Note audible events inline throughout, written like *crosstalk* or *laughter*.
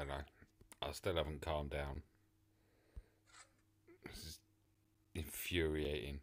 And I, I still haven't calmed down. This is infuriating.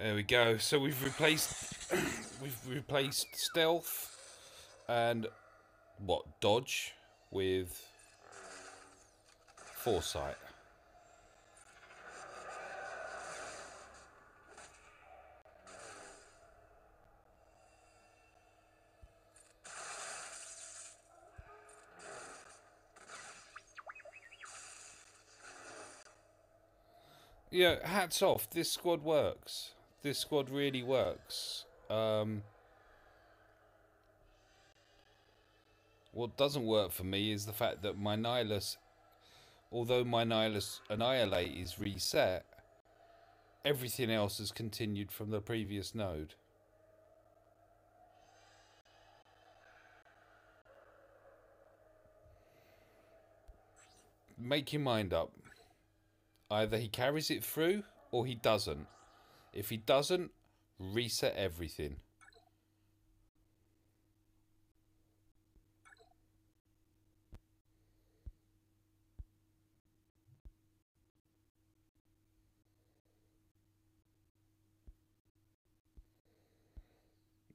There we go. So we've replaced *coughs* we've replaced stealth and what dodge with foresight. Yeah, hats off. This squad works this squad really works. Um, what doesn't work for me is the fact that my Nihilus, although my Nihilus Annihilate is reset, everything else has continued from the previous node. Make your mind up. Either he carries it through or he doesn't. If he doesn't, reset everything.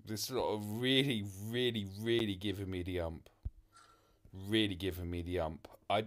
This lot of really, really, really giving me the ump. Really giving me the ump. I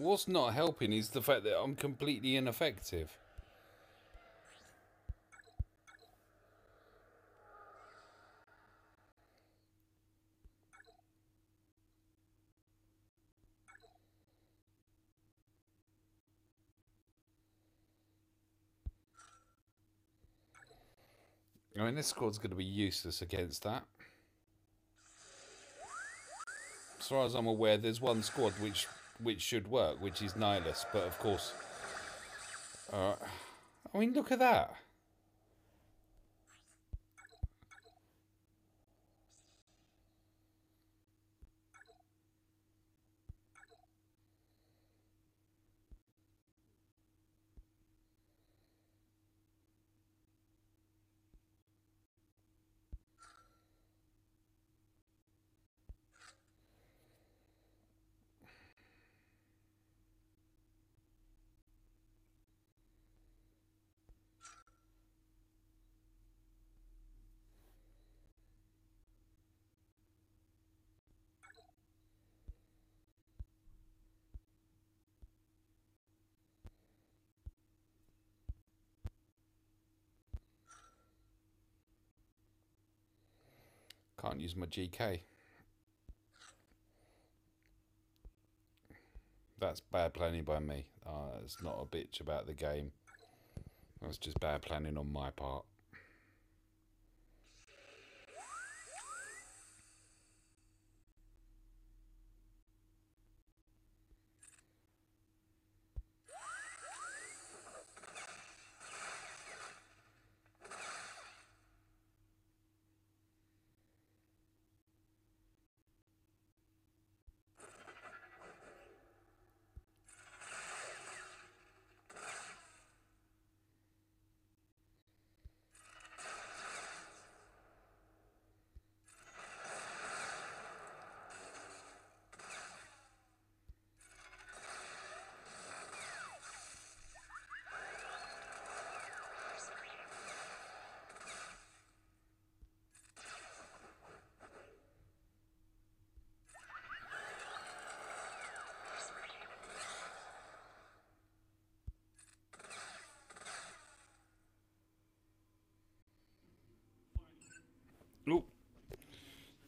What's not helping is the fact that I'm completely ineffective. I mean, this squad's going to be useless against that. As far as I'm aware, there's one squad which which should work, which is Nihilus. But of course, uh, I mean, look at that. Can't use my GK. That's bad planning by me. Uh, it's not a bitch about the game. That's just bad planning on my part.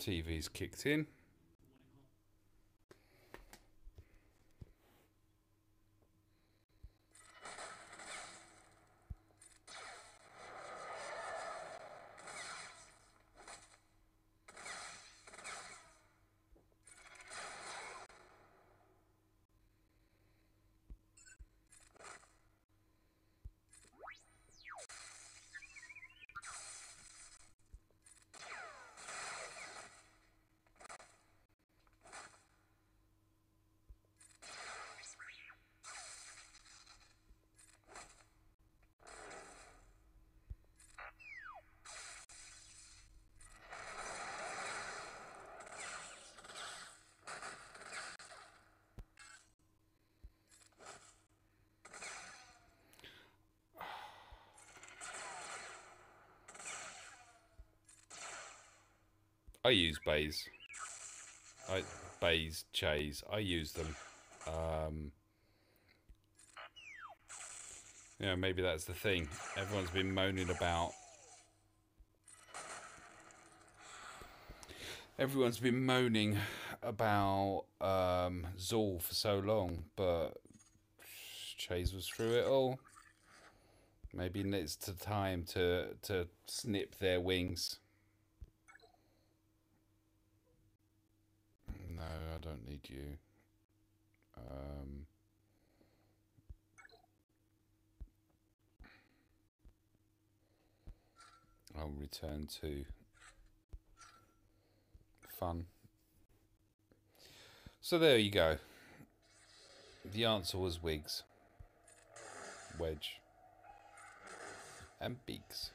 TV's kicked in. I use Baze. I Baze, Chaze. I use them. Um, you know, maybe that's the thing. Everyone's been moaning about. Everyone's been moaning about um, Zool for so long, but Chaze was through it all. Maybe it's the time to to snip their wings. No, I don't need you. Um, I'll return to fun. So there you go. The answer was Wiggs, wedge, and Biggs.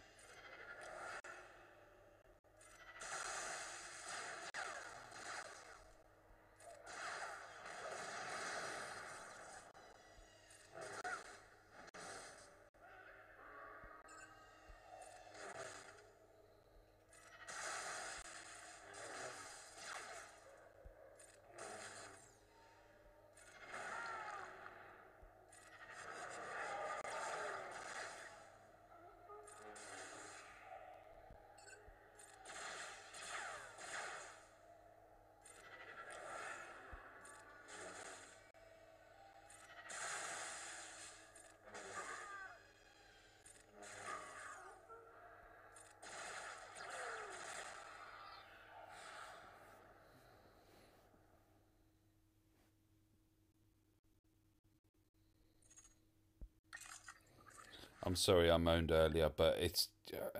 I'm sorry I moaned earlier, but it's uh,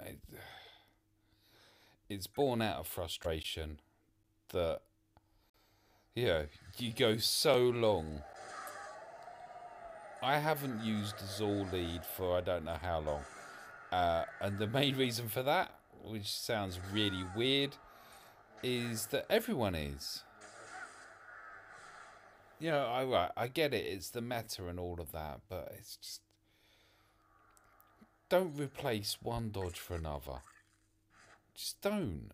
it's born out of frustration that you know you go so long. I haven't used Zool lead for I don't know how long, uh, and the main reason for that, which sounds really weird, is that everyone is. You know, I I get it. It's the meta and all of that, but it's just don't replace one dodge for another. Just don't.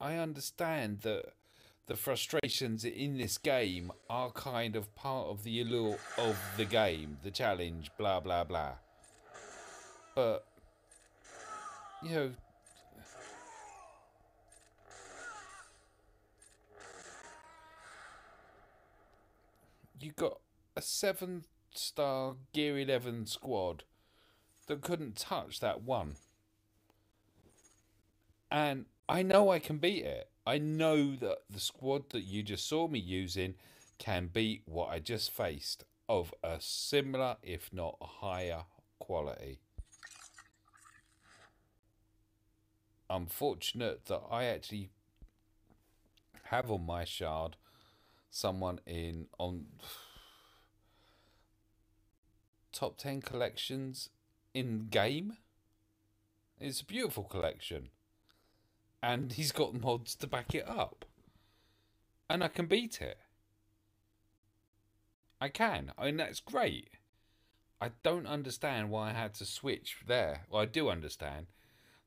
I understand that the frustrations in this game are kind of part of the allure of the game, the challenge, blah blah blah. But you know you got a seven star Gear 11 squad that couldn't touch that one. And I know I can beat it. I know that the squad that you just saw me using can beat what I just faced of a similar, if not higher, quality. I'm fortunate that I actually have on my shard someone in on top 10 collections in game. It's a beautiful collection. And he's got mods to back it up. And I can beat it. I can. I mean, that's great. I don't understand why I had to switch there. Well, I do understand.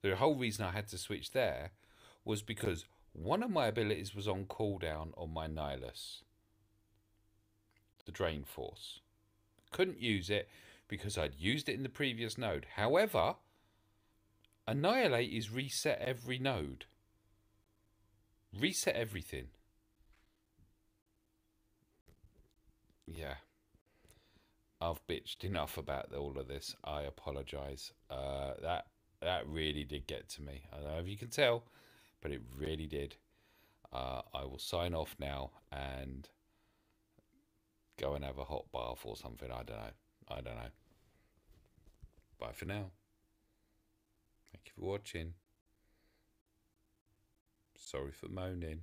The whole reason I had to switch there was because one of my abilities was on cooldown on my Nihilus. The Drain Force couldn't use it because I'd used it in the previous node. However, Annihilate is reset every node. Reset everything. Yeah. I've bitched enough about all of this. I apologise. Uh, that that really did get to me. I don't know if you can tell, but it really did. Uh, I will sign off now and go and have a hot bath or something. I don't know. I don't know. Bye for now. Thank you for watching. Sorry for moaning.